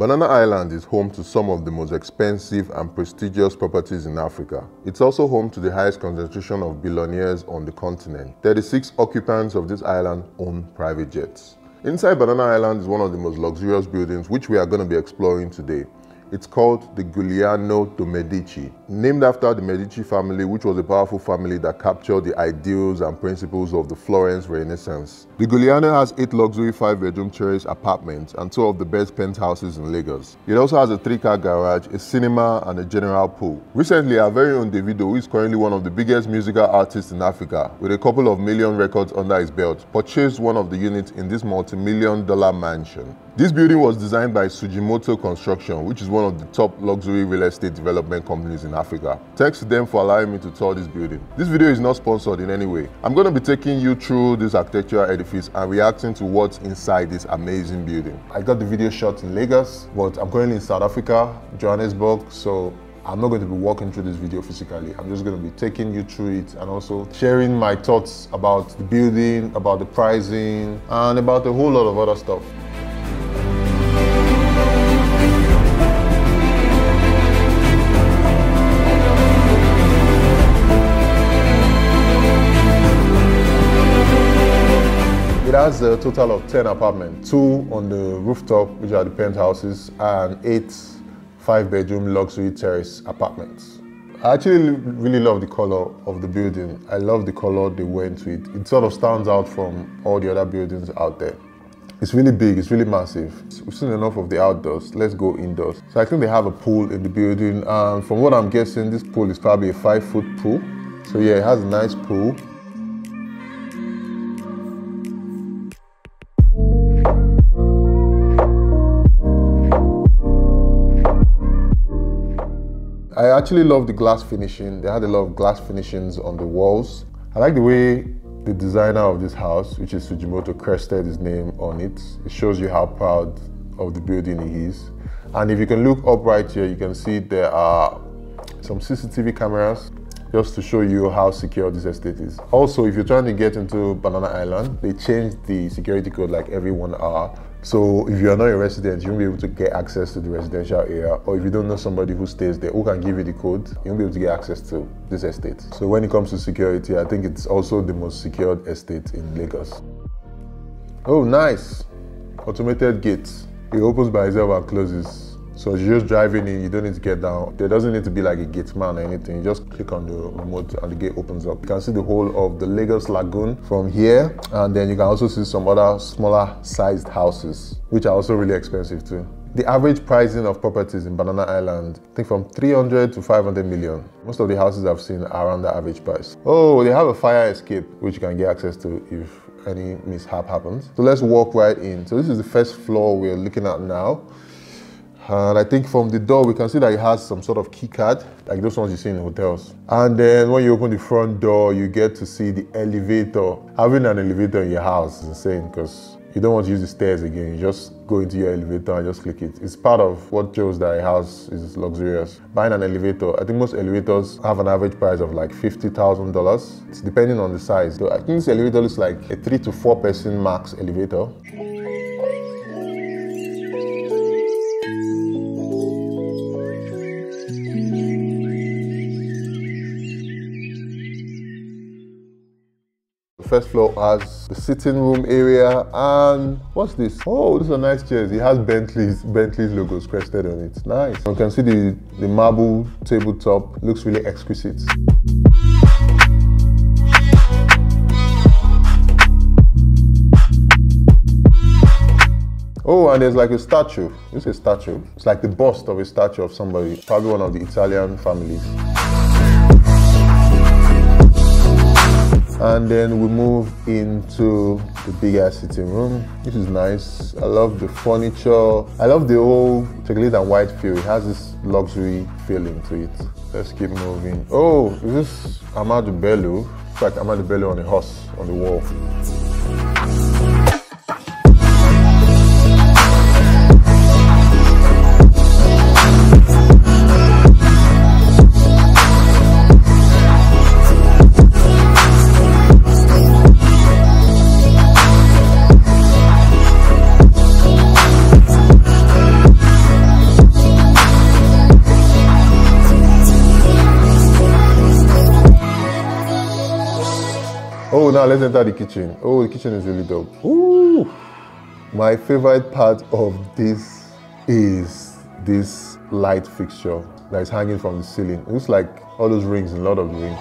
Banana Island is home to some of the most expensive and prestigious properties in Africa. It's also home to the highest concentration of billionaires on the continent. 36 occupants of this island own private jets. Inside Banana Island is one of the most luxurious buildings which we are going to be exploring today. It's called the Giuliano de Medici, named after the Medici family, which was a powerful family that captured the ideals and principles of the Florence Renaissance. The Giuliano has eight luxury five-bedroom terrace apartments and two of the best penthouses in Lagos. It also has a three-car garage, a cinema, and a general pool. Recently, our very own Davido, who is currently one of the biggest musical artists in Africa, with a couple of million records under his belt, purchased one of the units in this multi-million dollar mansion. This building was designed by Sujimoto Construction, which is one of the top luxury real estate development companies in Africa. Thanks to them for allowing me to tour this building. This video is not sponsored in any way. I'm going to be taking you through this architectural edifice and reacting to what's inside this amazing building. I got the video shot in Lagos, but I'm currently in South Africa, Johannesburg, so I'm not going to be walking through this video physically. I'm just going to be taking you through it and also sharing my thoughts about the building, about the pricing, and about a whole lot of other stuff. It has a total of 10 apartments, two on the rooftop, which are the penthouses, and eight five-bedroom luxury terrace apartments. I actually really love the color of the building. I love the color they went with. It sort of stands out from all the other buildings out there. It's really big, it's really massive. We've seen enough of the outdoors, let's go indoors. So I think they have a pool in the building. And from what I'm guessing, this pool is probably a five foot pool. So yeah, it has a nice pool. I actually love the glass finishing. They had a lot of glass finishings on the walls. I like the way the designer of this house, which is Sujimoto, crested his name on it. It shows you how proud of the building he is. And if you can look up right here, you can see there are some CCTV cameras just to show you how secure this estate is. Also, if you're trying to get into Banana Island, they changed the security code like every one hour. So if you are not a resident, you won't be able to get access to the residential area. Or if you don't know somebody who stays there who can give you the code, you won't be able to get access to this estate. So when it comes to security, I think it's also the most secured estate in Lagos. Oh, nice. Automated gates. It opens by itself and closes. So you're just driving in, you don't need to get down. There doesn't need to be like a gate man or anything. You just click on the remote and the gate opens up. You can see the whole of the Lagos Lagoon from here. And then you can also see some other smaller sized houses, which are also really expensive too. The average pricing of properties in Banana Island, I think from 300 to 500 million. Most of the houses I've seen are around the average price. Oh, they have a fire escape, which you can get access to if any mishap happens. So let's walk right in. So this is the first floor we're looking at now. And I think from the door, we can see that it has some sort of key card, like those ones you see in hotels. And then when you open the front door, you get to see the elevator. Having an elevator in your house is insane because you don't want to use the stairs again. You just go into your elevator and just click it. It's part of what shows that a house is luxurious. Buying an elevator, I think most elevators have an average price of like $50,000. It's depending on the size. So I think this elevator looks like a three to four person max elevator. First floor has the sitting room area and what's this? Oh, these are nice chairs. It has Bentley's Bentley's logos crested on it. Nice. You can see the, the marble tabletop. Looks really exquisite. Oh, and there's like a statue. It's a statue. It's like the bust of a statue of somebody, probably one of the Italian families. And then we move into the bigger sitting room. This is nice. I love the furniture. I love the whole chocolate and white feel. It has this luxury feeling to it. Let's keep moving. Oh, is this Ahmadu Bello? It's like Ahmadu Bello on a horse on the wall. Now let's enter the kitchen. Oh, the kitchen is really dope. Ooh. My favorite part of this is this light fixture that is hanging from the ceiling. It looks like all those rings a lot of Rings.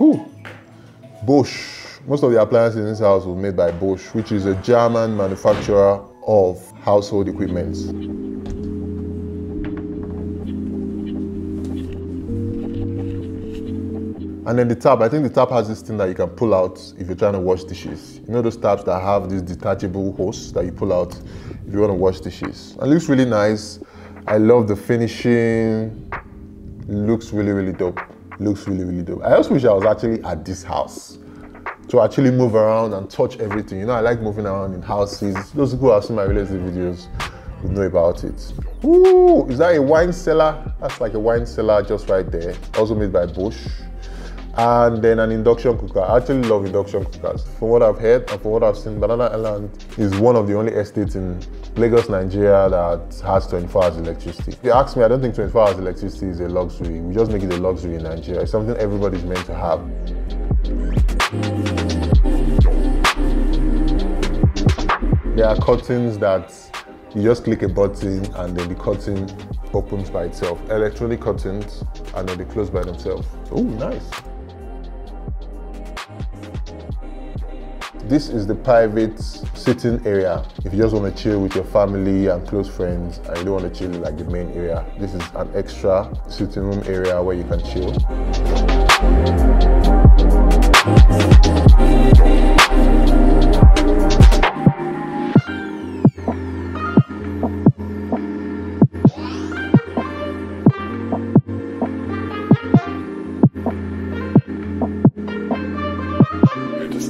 Ooh. Bosch. Most of the appliances in this house were made by Bosch, which is a German manufacturer of household equipment. And then the tap, I think the tap has this thing that you can pull out if you're trying to wash dishes. You know those taps that have this detachable hose that you pull out if you want to wash dishes. And it looks really nice. I love the finishing. Looks really, really dope. looks really, really dope. I just wish I was actually at this house to actually move around and touch everything. You know, I like moving around in houses. Those who have seen my related videos will know about it. Ooh, is that a wine cellar? That's like a wine cellar just right there. Also made by Bosch and then an induction cooker. I actually love induction cookers. From what I've heard and from what I've seen, Banana Island is one of the only estates in Lagos, Nigeria that has 24 hours electricity. If you ask me, I don't think 24 hours electricity is a luxury. We just make it a luxury in Nigeria. It's something everybody's meant to have. There are curtains that you just click a button and then the curtain opens by itself. Electronic curtains and then they close by themselves. Oh, nice. This is the private sitting area. If you just want to chill with your family and close friends and you don't want to chill like the main area, this is an extra sitting room area where you can chill.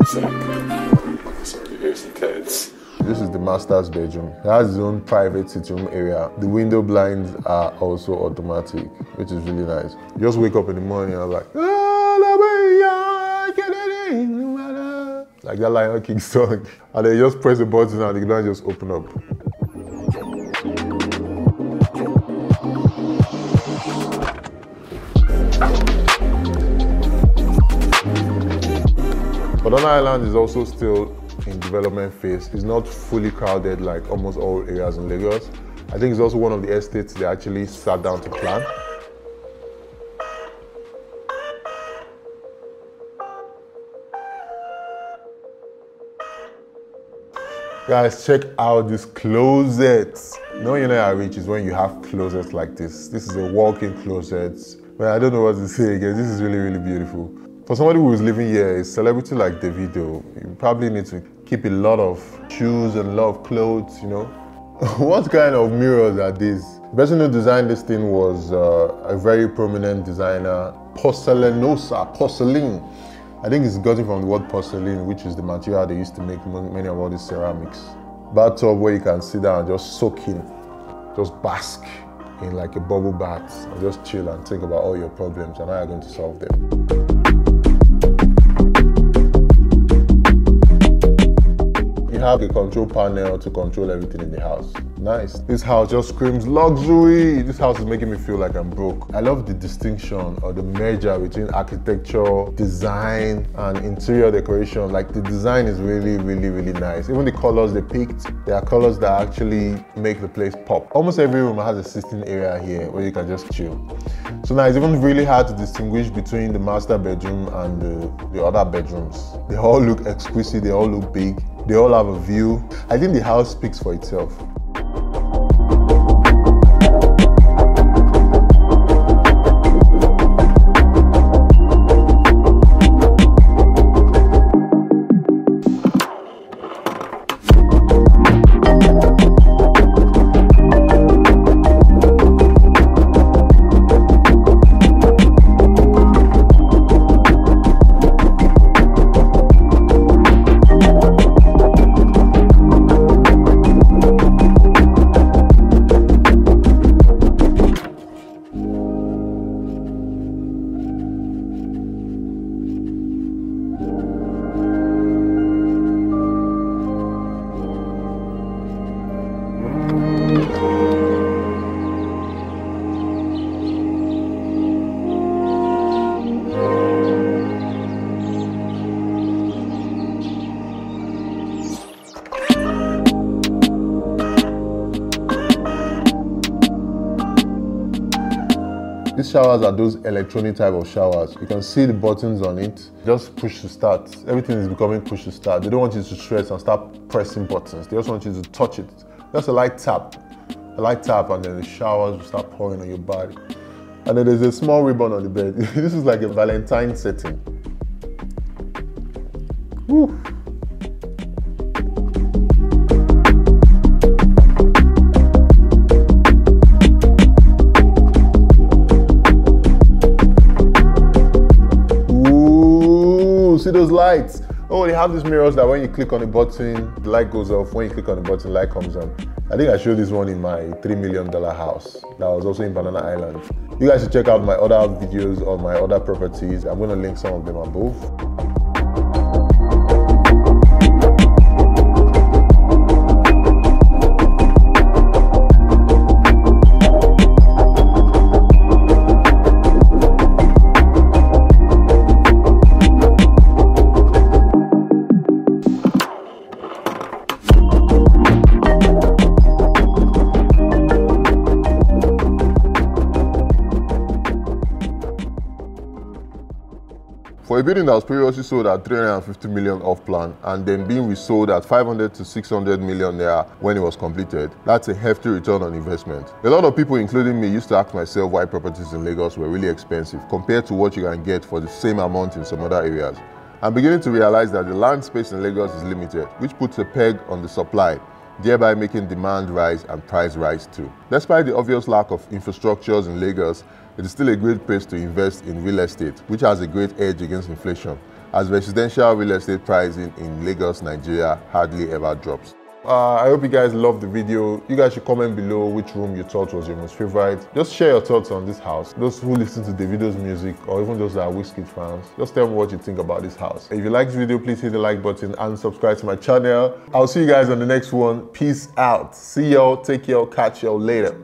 This is the master's bedroom. It has its own private sitting room area. The window blinds are also automatic, which is really nice. You just wake up in the morning and I'm like, like that Lion King song. And then you just press the button and the blinds just open up. Banana Island is also still in development phase. It's not fully crowded like almost all areas in Lagos. I think it's also one of the estates they actually sat down to plan. Guys, check out this closet. No, you know how rich is when you have closets like this. This is a walk-in closet. Well, I don't know what to say again. This is really, really beautiful. For somebody who is living here, a celebrity like Davido, you probably need to keep a lot of shoes and a lot of clothes, you know. what kind of mirrors are these? The person who designed this thing was uh, a very prominent designer, Porcelanosa, porcelain. I think it's gotten from the word porcelain, which is the material they used to make many of all these ceramics. Bathtub where you can sit down and just soak in, just bask in like a bubble bath and just chill and think about all your problems and how you're going to solve them. Have a control panel to control everything in the house. Nice. This house just screams luxury. This house is making me feel like I'm broke. I love the distinction or the merger between architecture, design, and interior decoration. Like the design is really, really, really nice. Even the colors they picked, they are colors that actually make the place pop. Almost every room has a sitting area here where you can just chill. So now it's even really hard to distinguish between the master bedroom and the, the other bedrooms. They all look exquisite, they all look big, they all have a view. I think the house speaks for itself. Showers are those electronic type of showers. You can see the buttons on it. Just push to start. Everything is becoming push to start. They don't want you to stress and start pressing buttons. They just want you to touch it. Just a light tap. A light tap and then the showers will start pouring on your body. And then there's a small ribbon on the bed. this is like a Valentine setting. Woo. See those lights. Oh, they have these mirrors that when you click on the button, the light goes off. When you click on the button, light comes on. I think I showed this one in my $3 million house that was also in Banana Island. You guys should check out my other videos on my other properties. I'm going to link some of them above. For a building that was previously sold at 350 million off plan and then being resold at 500 to 600 million naira when it was completed, that's a hefty return on investment. A lot of people, including me, used to ask myself why properties in Lagos were really expensive compared to what you can get for the same amount in some other areas. I'm beginning to realize that the land space in Lagos is limited, which puts a peg on the supply thereby making demand rise and price rise too. Despite the obvious lack of infrastructures in Lagos, it is still a great place to invest in real estate, which has a great edge against inflation, as residential real estate pricing in Lagos, Nigeria hardly ever drops. Uh, I hope you guys loved the video. You guys should comment below which room you thought was your most favorite. Just share your thoughts on this house. Those who listen to Davido's music or even those that are Wizkid fans, just tell me what you think about this house. If you like this video, please hit the like button and subscribe to my channel. I'll see you guys on the next one. Peace out. See y'all. Take care. Catch y'all later.